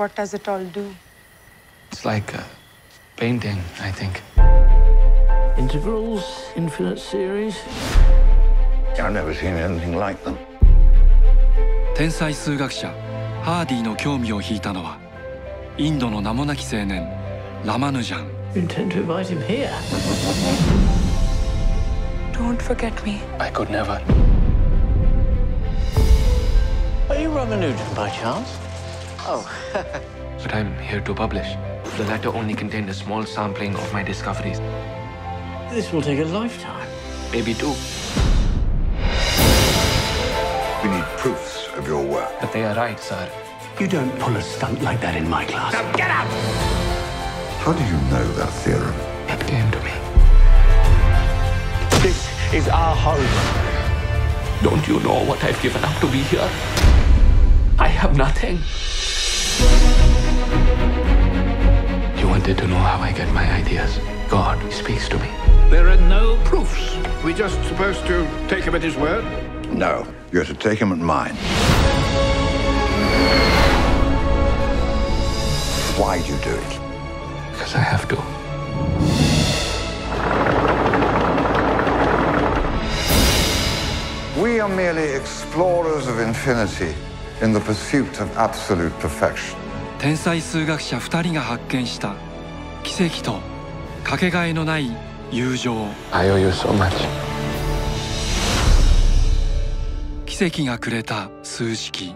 What does it all do? It's like a painting, I think. Integrals, infinite series. I've never seen anything like them. 天才数学者ハーディの興味を引いたのはインドの名もなき青年ラマヌジャン You intend to invite him here? Don't forget me. I could never. Are you Ramanujan by chance? Oh, But I'm here to publish. The letter only contained a small sampling of my discoveries. this will take a lifetime. Maybe two. We need proofs of your work. But they are right, sir. You don't pull a stunt like that in my class. Now Get out! How do you know that theorem? It came to me. This is our home. Don't you know what I've given up to be here? I have nothing. You wanted to know how I get my ideas. God speaks to me. There are no proofs. We're just supposed to take him at his word? No, you're to take him at mine. Why do you do it? Because I have to. We are merely explorers of infinity in the pursuit of absolute perfection. 天才数学者2人が発見した奇跡とかけがえのない友情 I owe you so much. 奇跡がくれた数式